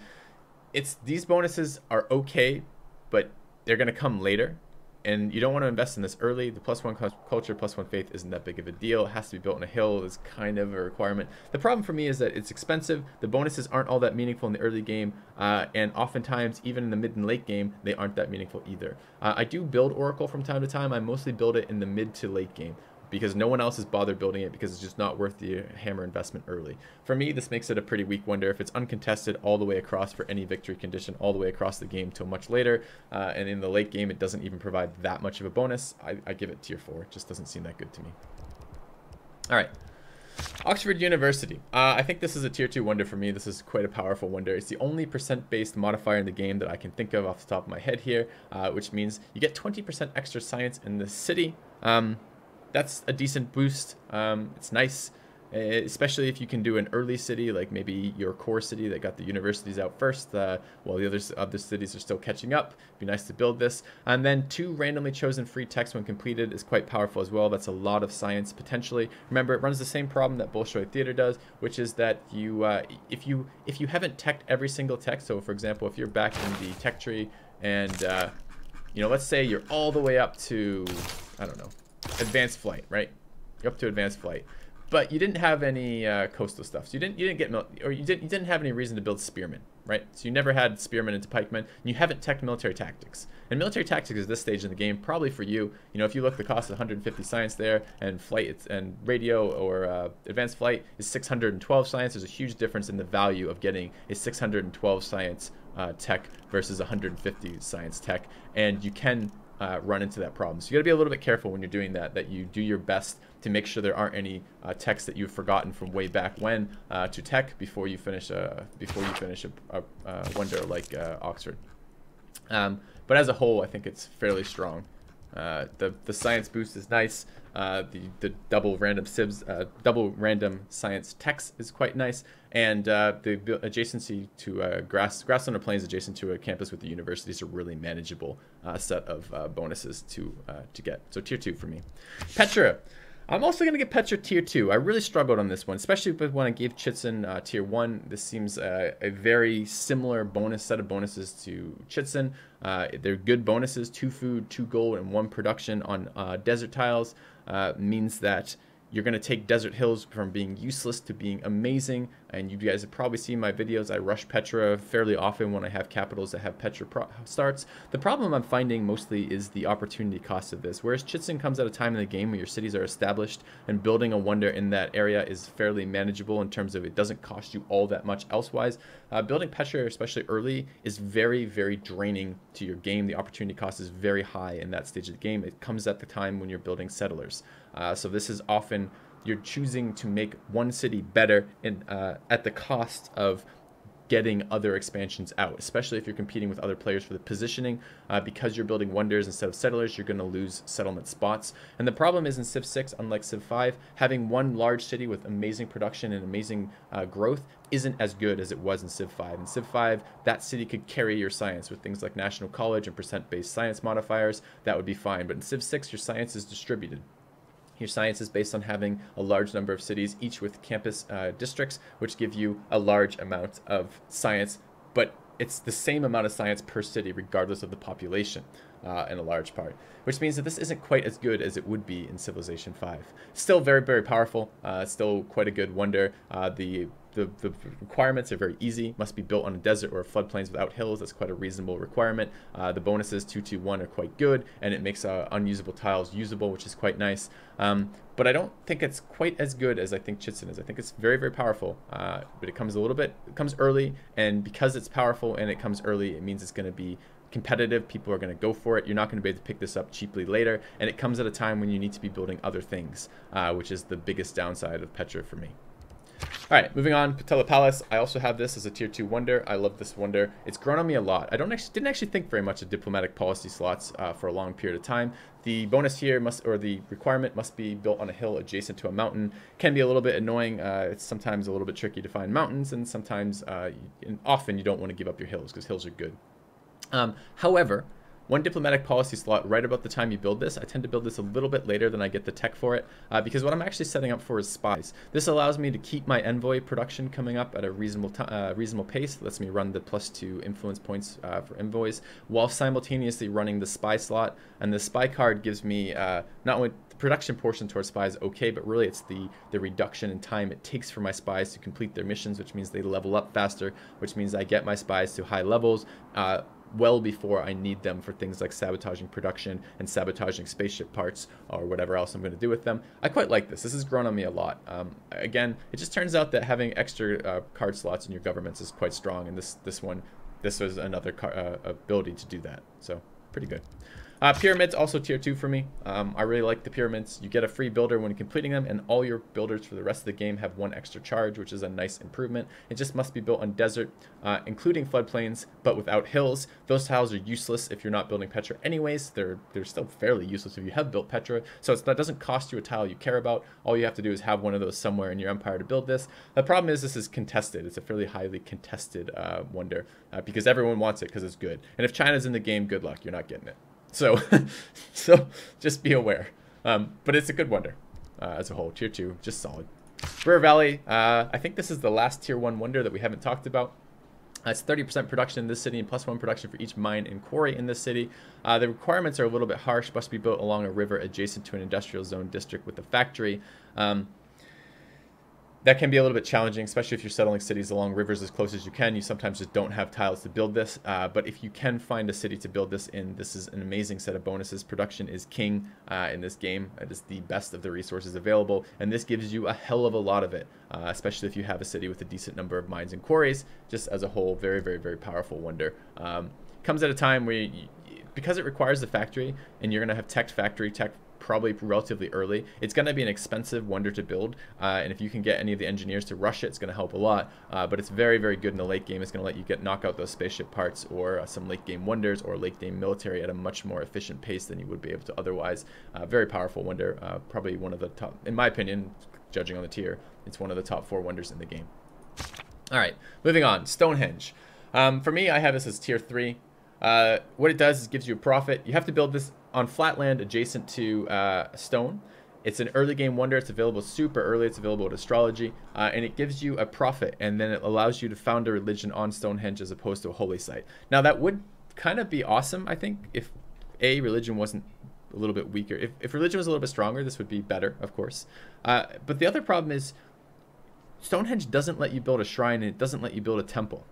It's These bonuses are okay, but they're going to come later. and you don't want to invest in this early. The plus one culture, plus one faith isn't that big of a deal. It has to be built on a hill is kind of a requirement. The problem for me is that it's expensive. The bonuses aren't all that meaningful in the early game, uh, and oftentimes even in the mid and late game, they aren't that meaningful either. Uh, I do build Oracle from time to time. I mostly build it in the mid to late game because no one else has bothered building it because it's just not worth the hammer investment early. For me, this makes it a pretty weak wonder. If it's uncontested all the way across for any victory condition, all the way across the game till much later, uh, and in the late game it doesn't even provide that much of a bonus, I, I give it tier 4. It just doesn't seem that good to me. All right. Oxford University. Uh, I think this is a tier 2 wonder for me. This is quite a powerful wonder. It's the only percent-based modifier in the game that I can think of off the top of my head here, uh, which means you get 20% extra science in the city. Um, that's a decent boost. Um, it's nice, especially if you can do an early city, like maybe your core city that got the universities out first, uh, while the others other cities are still catching up. It'd be nice to build this. And then two randomly chosen free techs when completed is quite powerful as well. That's a lot of science potentially. Remember, it runs the same problem that Bolshoi Theater does, which is that you, uh, if you if you haven't teched every single tech, so for example, if you're back in the tech tree and uh, you know, let's say you're all the way up to, I don't know, advanced flight, right? You're up to advanced flight, but you didn't have any uh, coastal stuff. So you didn't you didn't get mil- or you didn't you didn't have any reason to build spearmen, right? So you never had spearmen into pikemen, and you haven't teched military tactics. And military tactics is this stage in the game probably for you. You know, if you look the cost of 150 science there, and flight and radio or uh, advanced flight is 612 science. There's a huge difference in the value of getting a 612 science uh, tech versus 150 science tech, and you can uh, run into that problem. So you got to be a little bit careful when you're doing that, that you do your best to make sure there aren't any uh, texts that you've forgotten from way back when uh, to tech before you finish a, before you finish a, a, a wonder like uh, Oxford. Um, but as a whole, I think it's fairly strong. Uh, the the science boost is nice. Uh, the the double random sibs, uh, double random science text is quite nice, and uh, the adjacency to uh, grass grassland plains adjacent to a campus with the university is a really manageable uh, set of bonuses to to get. So tier two for me. Petra. I'm also going to get Petra tier 2. I really struggled on this one, especially when I gave Chichen uh, tier 1. This seems uh, a very similar bonus set of bonuses to Chichen. Uh, they're good bonuses, 2 food, 2 gold, and 1 production on desert tiles. Uh, means that you're going to take Desert Hills from being useless to being amazing. And you guys have probably seen my videos. I rush Petra fairly often when I have capitals that have Petra starts. The problem I'm finding mostly is the opportunity cost of this. Whereas Chichen comes at a time in the game where your cities are established and building a wonder in that area is fairly manageable in terms of it doesn't cost you all that much elsewise. Uh, building Petra, especially early, is very, very draining to your game. The opportunity cost is very high in that stage of the game. It comes at the time when you're building settlers. Uh, so this is often you're choosing to make one city better in, uh, at the cost of getting other expansions out, especially if you're competing with other players for the positioning. Uh, because you're building wonders instead of settlers, you're going to lose settlement spots. And the problem is in Civ 6, unlike Civ 5, having one large city with amazing production and amazing uh, growth isn't as good as it was in Civ 5. In Civ 5, that city could carry your science with things like National College and percent-based science modifiers. That would be fine. But in Civ 6, your science is distributed. Your science is based on having a large number of cities, each with campus uh, districts, which give you a large amount of science, but it's the same amount of science per city, regardless of the population, uh, in a large part. Which means that this isn't quite as good as it would be in Civilization 5. Still very, very powerful. Uh, still quite a good wonder. Uh, the the, the requirements are very easy. Must be built on a desert or floodplains without hills. That's quite a reasonable requirement. Uh, the bonuses 2 2 1 are quite good, and it makes uh, unusable tiles usable, which is quite nice. Um, but I don't think it's quite as good as I think Chichen is. I think it's very, very powerful, uh, but it comes a little bit, it comes early, and because it's powerful and it comes early, it means it's going to be competitive. People are going to go for it. You're not going to be able to pick this up cheaply later, and it comes at a time when you need to be building other things, uh, which is the biggest downside of Petra for me. All right, moving on, Potala Palace. I also have this as a tier two wonder. I love this wonder. It's grown on me a lot. I don't actually, didn't actually think very much of diplomatic policy slots uh, for a long period of time. The bonus here must, or the requirement must be built on a hill adjacent to a mountain. Can be a little bit annoying. Uh, it's sometimes a little bit tricky to find mountains, and sometimes, uh, and often you don't want to give up your hills because hills are good. Um, however, one diplomatic policy slot right about the time you build this. I tend to build this a little bit later than I get the tech for it uh, because what I'm actually setting up for is spies. This allows me to keep my envoy production coming up at a reasonable uh, reasonable pace. It lets me run the plus two influence points uh, for envoys while simultaneously running the spy slot. And the spy card gives me uh, not only the production portion towards spies okay, but really it's the, the reduction in time it takes for my spies to complete their missions, which means they level up faster, which means I get my spies to high levels uh, well before I need them for things like sabotaging production and sabotaging spaceship parts or whatever else I'm going to do with them. I quite like this. This has grown on me a lot. Um, again, it just turns out that having extra uh, card slots in your governments is quite strong, and this, this one, this was another uh, ability to do that. So pretty good. Uh, pyramids, also tier 2 for me. Um, I really like the pyramids. You get a free builder when completing them, and all your builders for the rest of the game have one extra charge, which is a nice improvement. It just must be built on desert, uh, including floodplains, but without hills. Those tiles are useless if you're not building Petra anyways. They're, they're still fairly useless if you have built Petra, so that doesn't cost you a tile you care about. All you have to do is have one of those somewhere in your empire to build this. The problem is this is contested. It's a fairly highly contested uh, wonder, uh, because everyone wants it because it's good. And if China's in the game, good luck. You're not getting it. So, so just be aware. Um, but it's a good wonder uh, as a whole. Tier 2, just solid. Ruhr Valley, uh, I think this is the last Tier 1 wonder that we haven't talked about. Uh, it's 30% production in this city and plus one production for each mine and quarry in this city. Uh, the requirements are a little bit harsh. Must be built along a river adjacent to an industrial zone district with a factory. Um, that can be a little bit challenging, especially if you're settling cities along rivers as close as you can. You sometimes just don't have tiles to build this. Uh, but if you can find a city to build this in, this is an amazing set of bonuses. Production is king uh, in this game. It is the best of the resources available. And this gives you a hell of a lot of it, uh, especially if you have a city with a decent number of mines and quarries. Just as a whole, very, very, very powerful wonder. Um, comes at a time where, you, because it requires the factory, and you're going to have tech factory, tech probably relatively early. It's going to be an expensive wonder to build, uh, and if you can get any of the engineers to rush it, it's going to help a lot. Uh, but it's very, very good in the late game. It's going to let you get knock out those spaceship parts or uh, some late game wonders or late game military at a much more efficient pace than you would be able to otherwise. Uh, very powerful wonder, uh, probably one of the top, in my opinion, judging on the tier, it's one of the top four wonders in the game. All right, moving on. Stonehenge. Um, for me, I have this as tier three. Uh, what it does is gives you a prophet. You have to build this on flat land adjacent to uh, stone. It's an early game wonder. It's available super early. It's available at astrology, uh, and it gives you a prophet, and then it allows you to found a religion on Stonehenge as opposed to a holy site. Now that would kind of be awesome, I think, if a religion wasn't a little bit weaker. If, if religion was a little bit stronger, this would be better, of course. Uh, but the other problem is Stonehenge doesn't let you build a shrine, and it doesn't let you build a temple.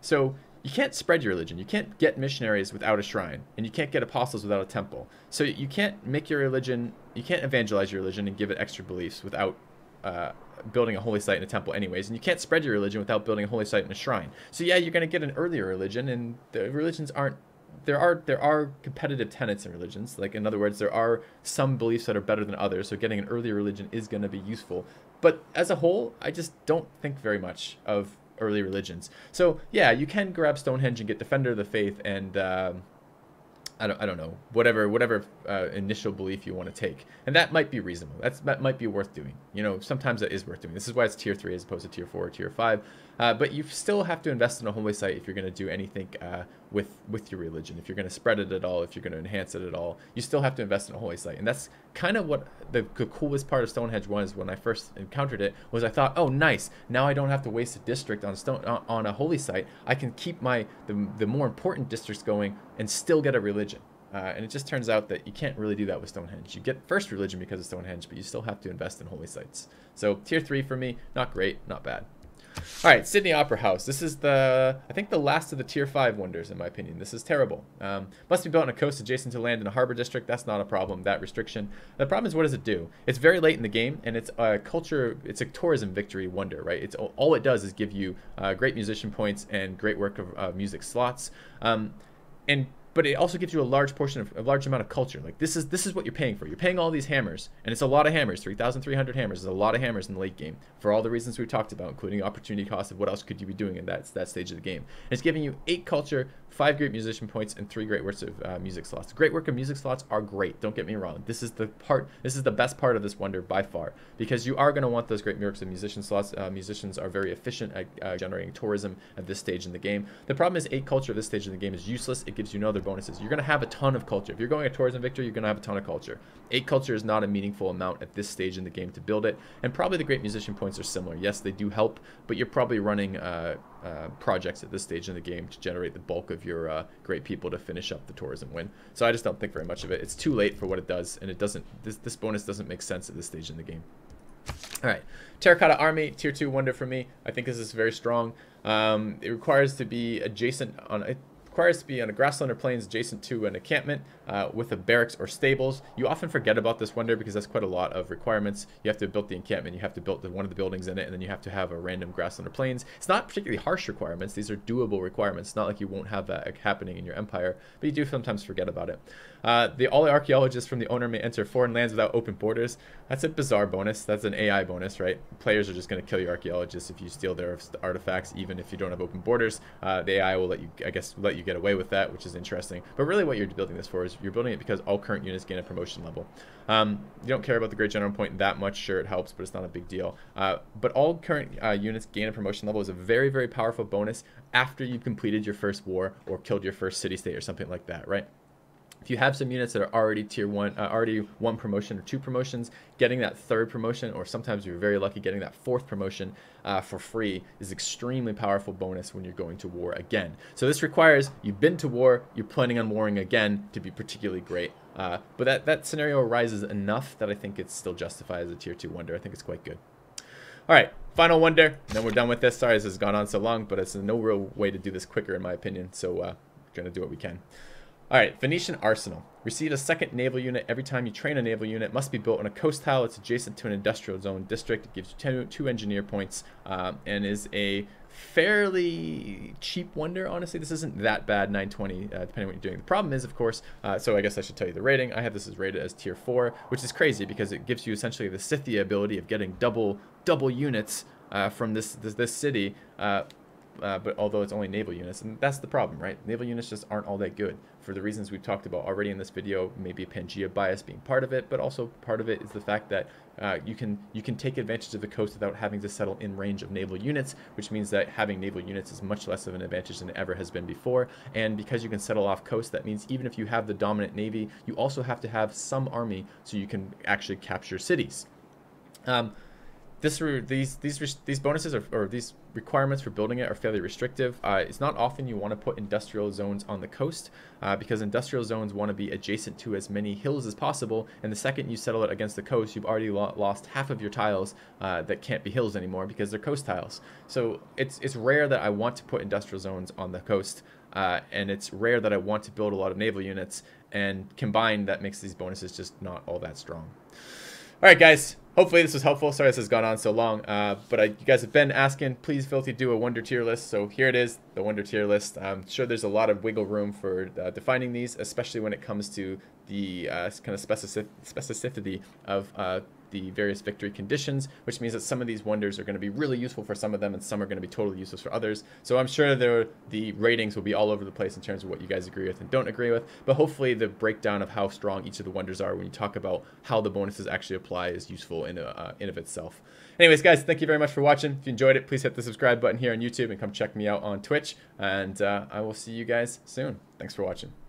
So you can't spread your religion. You can't get missionaries without a shrine, and you can't get apostles without a temple. So you can't make your religion, you can't evangelize your religion and give it extra beliefs without uh, building a holy site and a temple, anyways. And you can't spread your religion without building a holy site and a shrine. So yeah, you're going to get an earlier religion, and the religions aren't. There are there are competitive tenets in religions. Like in other words, there are some beliefs that are better than others. So getting an earlier religion is going to be useful. But as a whole, I just don't think very much of early religions. So yeah, you can grab Stonehenge and get Defender of the Faith and um, I don't, I don't know whatever whatever uh, initial belief you want to take, and that might be reasonable. That's that might be worth doing. You know, sometimes that is worth doing. This is why it's tier three as opposed to tier four or tier five. Uh, but you still have to invest in a holy site if you're going to do anything uh, with with your religion. If you're going to spread it at all, if you're going to enhance it at all, you still have to invest in a holy site. And that's kind of what the, the coolest part of Stonehenge was when I first encountered it. Was I thought, oh, nice. Now I don't have to waste a district on stone on a holy site. I can keep my the, the more important districts going and still get a religion. Uh, and it just turns out that you can't really do that with Stonehenge. You get first religion because of Stonehenge, but you still have to invest in holy sites. So tier three for me, not great, not bad. All right, Sydney Opera House. This is the, I think the last of the tier five wonders in my opinion. This is terrible. Um, must be built on a coast adjacent to land in a harbor district. That's not a problem, that restriction. The problem is what does it do? It's very late in the game and it's a culture, it's a tourism victory wonder, right? It's All it does is give you uh, great musician points and great work of uh, music slots. Um, and but it also gives you a large portion of a large amount of culture. Like this is this is what you're paying for. You're paying all these hammers, and it's a lot of hammers. Three thousand three hundred hammers is a lot of hammers in the late game for all the reasons we talked about, including opportunity cost of what else could you be doing in that that stage of the game. And it's giving you eight culture, five great musician points, and three great works of uh, music slots. Great work of music slots are great. Don't get me wrong. This is the part. This is the best part of this wonder by far because you are going to want those great works of musician slots. Uh, musicians are very efficient at uh, generating tourism at this stage in the game. The problem is eight culture at this stage in the game is useless. It gives you no other bonuses. You're going to have a ton of culture. If you're going a tourism victory, you're going to have a ton of culture. Eight culture is not a meaningful amount at this stage in the game to build it, and probably the great musician points are similar. Yes, they do help, but you're probably running uh, uh, projects at this stage in the game to generate the bulk of your uh, great people to finish up the tourism win. So I just don't think very much of it. It's too late for what it does, and it doesn't. This this bonus doesn't make sense at this stage in the game. All right, Terracotta Army, tier two wonder for me. I think this is very strong. Um, it requires to be adjacent on. It requires to be on a grassland or plains adjacent to an encampment uh, with a barracks or stables. You often forget about this wonder because that's quite a lot of requirements. You have to build the encampment, you have to build the, one of the buildings in it, and then you have to have a random grassland or plains. It's not particularly harsh requirements. These are doable requirements. It's not like you won't have that happening in your empire, but you do sometimes forget about it. Uh, the all archaeologists from the owner may enter foreign lands without open borders. That's a bizarre bonus. That's an AI bonus, right? Players are just going to kill your archaeologists if you steal their artifacts, even if you don't have open borders. Uh, the AI will let you, I guess, let you get away with that, which is interesting. But really, what you're building this for is you're building it because all current units gain a promotion level. Um, you don't care about the Great General Point that much. Sure, it helps, but it's not a big deal. Uh, but all current uh, units gain a promotion level is a very, very powerful bonus after you've completed your first war or killed your first city-state or something like that, right? If you have some units that are already tier one, uh, already one promotion or two promotions, getting that third promotion, or sometimes you're very lucky getting that fourth promotion uh, for free is extremely powerful bonus when you're going to war again. So this requires you've been to war, you're planning on warring again to be particularly great. Uh, but that, that scenario arises enough that I think it's still justified as a tier two wonder. I think it's quite good. All right, final wonder, then we're done with this. Sorry this has gone on so long, but it's no real way to do this quicker in my opinion. So uh, we're gonna do what we can. All right, Venetian Arsenal. Receive a second naval unit every time you train a naval unit. Must be built on a coast tile. It's adjacent to an industrial zone district. It gives you two, two engineer points um, and is a fairly cheap wonder. Honestly, this isn't that bad, 920, uh, depending on what you're doing. The problem is, of course, uh, so I guess I should tell you the rating. I have this as rated as tier 4, which is crazy because it gives you essentially the Scythia ability of getting double double units uh, from this, this, this city uh, but although it's only naval units, and that's the problem, right? Naval units just aren't all that good for the reasons we've talked about already in this video. Maybe Pangea bias being part of it, but also part of it is the fact that uh, you can you can take advantage of the coast without having to settle in range of naval units, which means that having naval units is much less of an advantage than it ever has been before. And because you can settle off coast, that means even if you have the dominant navy, you also have to have some army so you can actually capture cities. Um, this these these these bonuses are, or these requirements for building it are fairly restrictive. Uh, it's not often you want to put industrial zones on the coast uh, because industrial zones want to be adjacent to as many hills as possible. And the second you settle it against the coast, you've already lo lost half of your tiles uh, that can't be hills anymore because they're coast tiles. So it's it's rare that I want to put industrial zones on the coast. Uh, and it's rare that I want to build a lot of naval units, and combined, that makes these bonuses just not all that strong. All right, guys. Hopefully this was helpful. Sorry this has gone on so long, uh, but I, you guys have been asking. Please, Filthy, do a Wonder tier list. So here it is, the Wonder tier list. I'm sure there's a lot of wiggle room for uh, defining these, especially when it comes to the uh, kind of specific specificity of uh, the various victory conditions, which means that some of these wonders are going to be really useful for some of them and some are going to be totally useless for others. So I'm sure there, the ratings will be all over the place in terms of what you guys agree with and don't agree with, but hopefully the breakdown of how strong each of the wonders are when you talk about how the bonuses actually apply is useful in, uh, in of itself. Anyways, guys, thank you very much for watching. If you enjoyed it, please hit the subscribe button here on YouTube and come check me out on Twitch, and uh, I will see you guys soon. Thanks for watching.